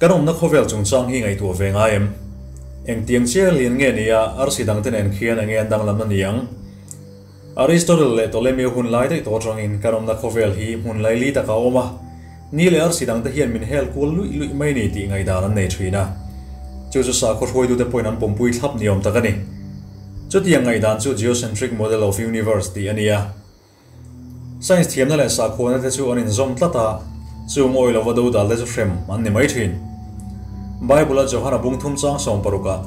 kan om na khovel chung chang hi ngai tu ve nga em eng tiang che lien nge nia ar si dang ten en khian ang en dang lam na niang Aristotle le Ptolemy hun lai te to trong in kan om na khovel hi hun lai li ta ka oma ni le ar si dang te hian min hel kul lui lui mai ni ti ngai da ran nei thina chu chu sa kho hoi du te point an pom pui thap niom ta ka ni chu tiang ngai dan chu geocentric model of universe ti ania science thiam na le sa kho na te chu an in zom tlata chu ngoi lo wadu dal le chu frem an ni mai thin bible cho hana bung thum chang som paruka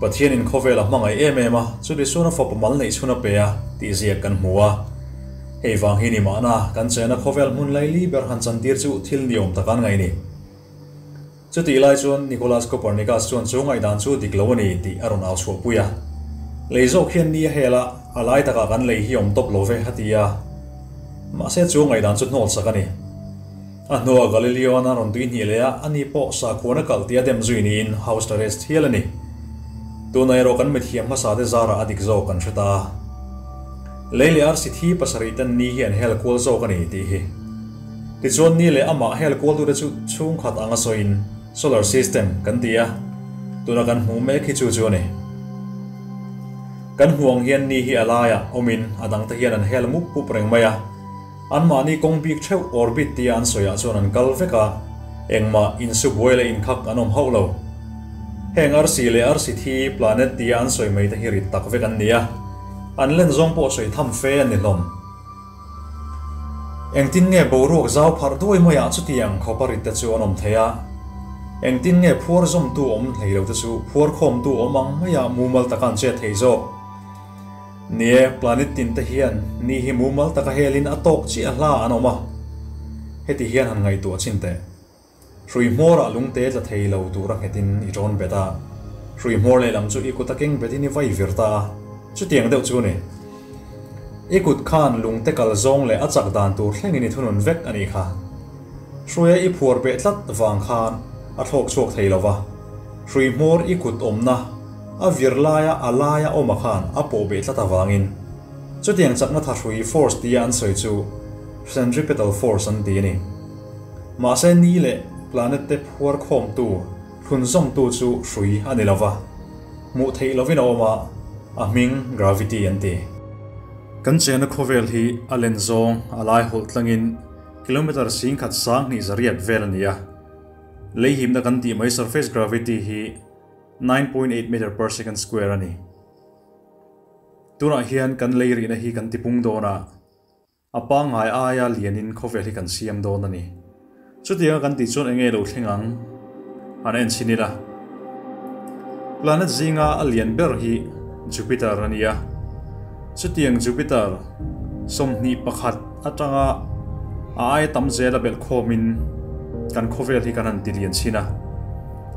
pathian in khovela mangai em em a chu ti suna fop mal nei chuna pe a ti zia kan hmuwa hei wang hi ni ma na kan chena khovel mun lai li ber han chan tir chu thil niom takan ngai ni chu ti lai chuan nicholas copernicus chuan chu ngai dan chu dik lo ni ti aron au chu puya leizo khian ni hela alai taka kan lei hi om top lo ve hatia ma se chu ngai dan chu nol sakani a hnuwa galileo an ron tui ni lea ani po sa khona kal tia dem zui ni in house arrest hialani tuna ero kan mit hiam sa de zara adik zo kan thata leile ar si thi pasari tan ni hian hel kol zo kan ti hi ti chon ni le ama hel kol du chu chung khat anga soin solar system kan tia tuna kan hu me khi chu chu ni kan huang hian ni hi alaya omin adang ta hian an hel mu pu preng maya an ma ni kong bik theu orbit ti an soya chon an kal veka. Engma in su boile in khak anom haulo. Heng ar si le ar si thi planet ti an soi mai ta hi rit tak vek an nia. An len zong po soi tham fe an ni lom. Eng tin nge bo ruak zau phar doi mo ya chu tiang khoparit ta chu anom theya. Eng tin nge phuar zom tu om hleilo ta chu phuar khom tu omang maya mumal takan che theizo nia planet tin ta hian ni hi mumal taka helin atok chi a hla an oma heti hian han ngai tu chinte rui mora lungte la thei lo tu ra hetin i ron beta rui mor le lam chu i ku taking betini vai virta chu tiang deuh chu ni ikut khan lungte kal zong le achak dan tur thlengin i thunun vek ani kha ruya i phuar be tlat wang khan a thok chuak thei lova rui mor ikut omna a virlaya alaya oma khan a po be tla tawangin chutiang chakna tha rui force ti an soi chu, centripetal force an ti ni ma se ni le, planet te phuar khom tu khun zom tu chu hrui ani lova mu thei lovin oma a ming gravity an ti kan chena khovel hi, alen zong, alai hol tlangin, kilometer sing khat sang ni zariat vel ania. Leihim da kan ti mai surface gravity hi 9.8 meter per second square ani. Tuna hian kan leiri na hi kan tipung dona ah. apang ngai aya lianin khovel hi kan siam don ani. Chutia kan ti chon enge lo thlengang an en chinila planet zinga alien ber hi jupiter ania chutiang jupiter somni pakhat atanga ai tam zela bel khomin kan khovel hi kan an tilian china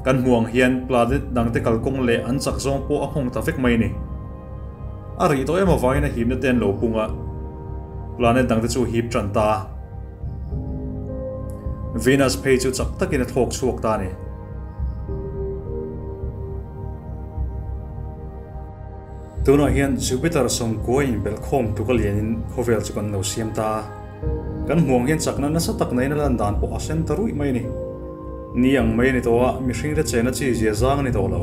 kan huang hian planet dangte kalkong le an chak zong po a hong ta vek mai ni a ri to ema vaina him na ten lo punga planet dangte chu hip tran ta. Venus pe chu chak takin a thok chuak ta ni tuna hian Jupiter som goin bel khom tu ka lianin khovel chu kan no siam ta. Kan huang hian chakna na sa tak nei na lan dan po sen tarui mai ni นี่ยังไม่ในตัวมิชิงจะเจนจีเจียจางในตัวเรา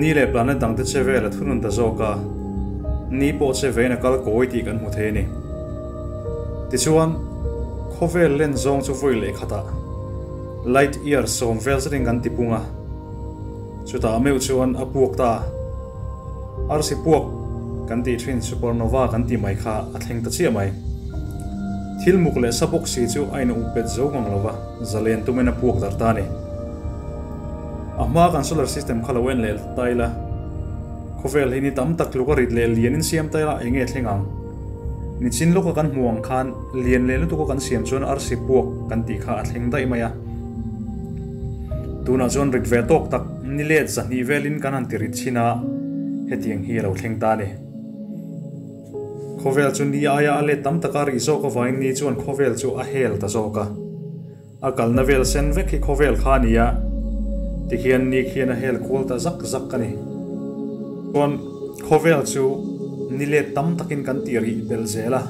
นี่เลยปลานตังที่เชเวลทุนนตะโจกานี่โปเชเวนกักลโกยตีกันหัวเทนี่ที่ชวนโคเวลเล่นซองชูฟุยเลยขะตาไลท์เอียร์สองเวลสิ่งกันติปุงะชุดอาเไม่ชวนอปวกตาอาร์สิปวกกันตีทรินซูเปอร์โนวากันตีไม่ค่าอัดเฮงตะเชียไหม thil muk le sabok si chu aina upet zo ngang lova zalen tu mena puak dar ta ni. Amma kan solar system khala wen le taila khovel hini tam tak luka rit le lianin siam taila enge thlengang ni chin luka kan muang khan, lian le lu tu kan siam chon ar si puak kan ti kha a thleng dai maya. Tuna chon rit ve tok tak, ni le zani velin kan an ti rit china. Hetiang hi lo thleng ta ni. khovel chu ni aya ale tam taka ri ko vain ni chuan khovel chu a hel ta zawka a kalna vel sen veki kovel khovel kha nia tikhian ni khian a hel ta zak zak ka ni chuan khovel chu tam takin kan ti ri bel zela.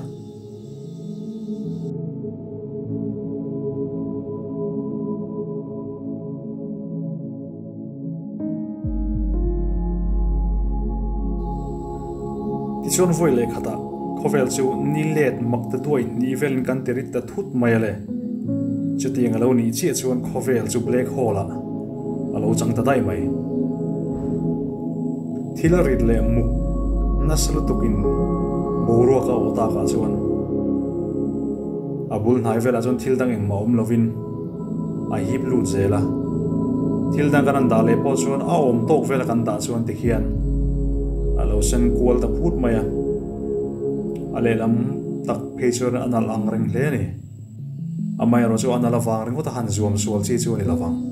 Ti chuan voi le khata khovel chu ni let mak ta tuai ni vel kan terit ta thut mai le chu tiang lo ni chi chuan khovel chu black hole a alo chang ta dai mai thila rit le mu naslu tukin boru ka ota ka chuan abul nai vela chuan thil dang eng ma om lovin a hip lu zela thil dang kan da le po chuan a om tok vela kan da chuan ti khian alo sen kual ta phut maya ale alelam tak pechur anal ang ring amai ro chu anal avang ring ta han zuam sual chi chu ni lavang